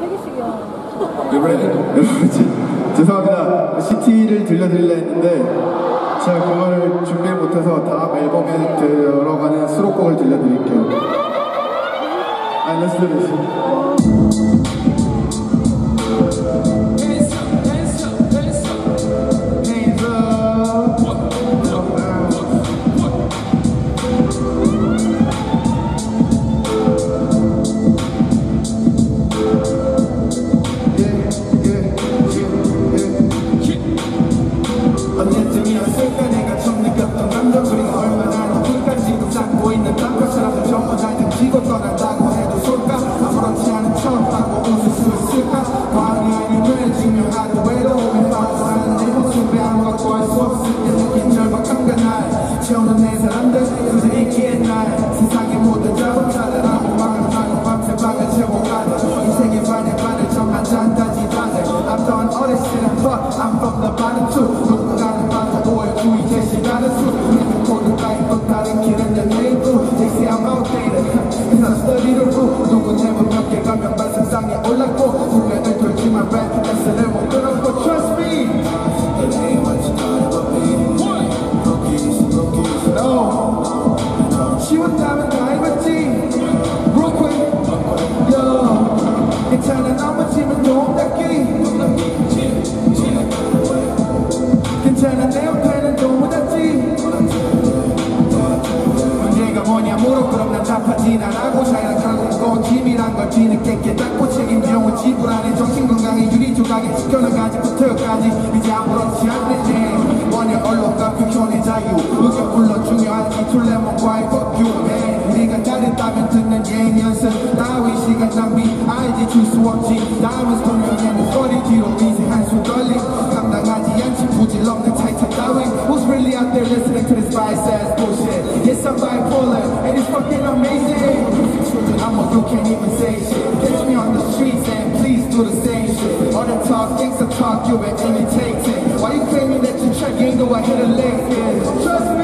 세 개씩이야. 여러분 지- 죄송합니다. CT를 들려드리려 했는데 제가 그거를 준비 못해서 다음 앨범에 들어가는 수록곡을 들려드릴게요. 아, do this. Hands I'm done all this shit and fuck I'm from the bottom too 누군가는 봐도 오해 주의 제시라는 수 내가 모두가 또 다른 길은 연예인 도 They say I'm outdated Cause I study the rule 누군 해본 몇개 가면 발상상에 올랐고 후회를 돌지만 랩 레슨을 못 끊었고 Trust me It ain't what you thought it would be Rookies, rookies, no 쉬웠다면 다 해봤지 Brooklyn, yo 괜찮아 넘 하진 않하고 자연스러운 건 짐이란 걸 뒤늦게 깨닫고 책임져온 지불 안에 정신건강에 유리 조각에 지켜나가지부터까지 이제 아무렇지 않네 원형 언론과 픽션의 자유 의견 물론 중요하지 툴레몬과의 fuck you man 우리가 다르다면 듣는 예행 연습 따위 시간 낭비 알지 줄 수 없지 다음은 분명히는 소리 뒤로 미세 한숨 걸림 감당하지 않지 부질 없는 타이틀 따위 Who's really out there listening to this bias ass bullshit Yes I'm bipolar and it's fucking amazing Children I'm what you can't even say shit. Catch me on the streets and please do the same shit. All the talk, gangsta talk you been imitating. Why you claiming that you check ain't go ahead and late yeah. Trust